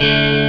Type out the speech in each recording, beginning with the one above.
Thank you.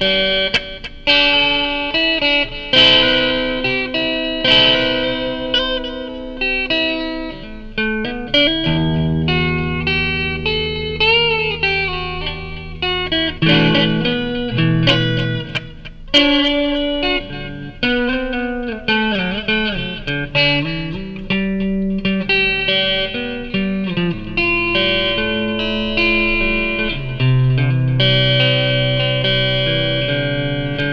Música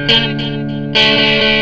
Thank you.